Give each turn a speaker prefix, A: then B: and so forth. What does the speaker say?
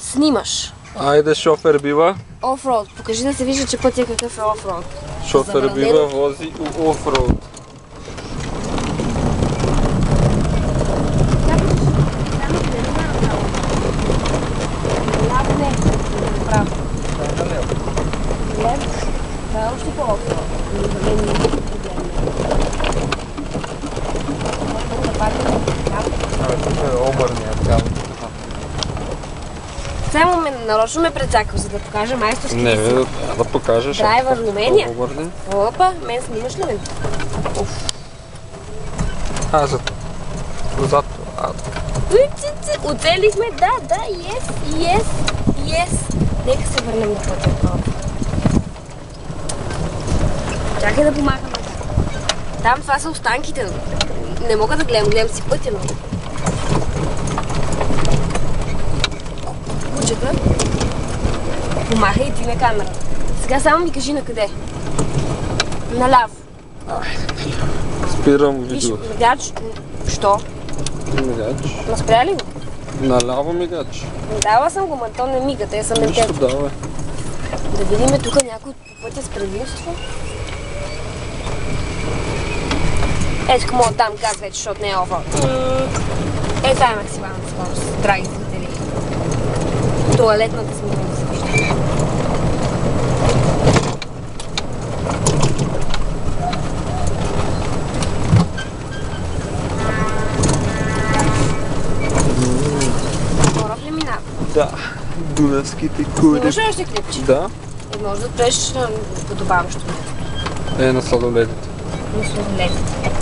A: Снимаш.
B: Айде, шофер бива.
A: Офроуд. Покажи да се вижда, че пътя какъв е офроуд.
B: Шофер бива, вози у офроуд.
A: Ляво Само ме, нарочно ме прецакал, за да покажа майсторските
B: Не, бе, да, да покажеш.
A: Драйвер умения.
B: Обърни.
A: Опа, мен снимаш ли ме?
B: А, за... Зад. А,
A: Оцелихме, да, да, yes, yes, yes. Нека се върнем на пътя. Чакай да помагаме. Там това са останките. Не мога да гледам, гледам си пътя, но... Кучета, помахай и ти на камерата. Сега само ми кажи на къде. Наляво.
B: спирам
A: Виж,
B: видео.
A: мигач. Що?
B: Мигач.
A: Наспря ли го?
B: Наляво мигач.
A: Дала съм го, ма то не мига, те са ментет.
B: давай.
A: Да видим тук някой по пътя с предимство. Ето да дам газ вече, защото не е офа. Е, това е максимална скорост, драги зрители. Туалетната. Кораб ли минава?
B: Да. Дунавските кури.
A: Имаш ли още клипче?
B: Да.
A: Е, може да а, подобаващо място.
B: Е, на сладоледите.
A: На сладоледите.